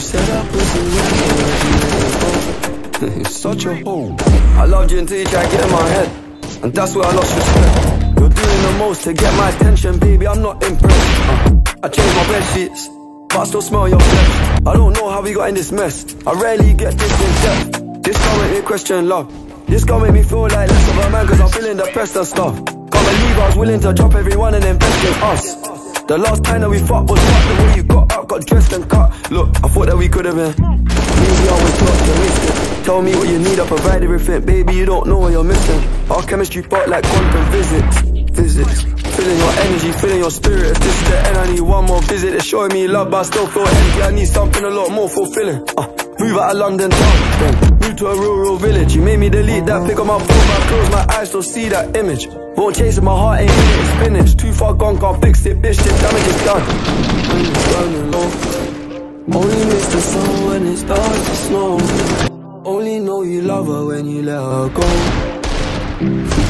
said I was the way You're such a hoe. I loved you until you tried in my head. And that's where I lost respect You're doing the most to get my attention, baby, I'm not impressed. Uh, I changed my bed sheets but I still smell your flesh. I don't know how we got in this mess. I rarely get this in depth. This can't make me question love. This can't make me feel like less of a man Cause I'm feeling depressed and stuff. Can't believe I was willing to drop everyone and invest in us. The last time that we fucked was fucked the way you got got dressed and cut. Look, I thought that we could have been. Maybe I was blocked and wasted. Tell me what you need, I provide everything. Baby, you don't know what you're missing. Our chemistry fought like quantum physics. Physics. Feeling your energy, feeling your spirit. If this is the end, I need one more visit. It's showing me love, but I still feel empty. I need something a lot more fulfilling. Uh, move out of London town, to a rural village. You made me delete that pic on my phone, but I close my eyes, don't see that image. Won't chase it, my heart ain't in it, finished. Too far gone, can't fix it, bitch, this damage is done. Running low. Only miss the sun when it starts to snow. Only know you love her when you let her go.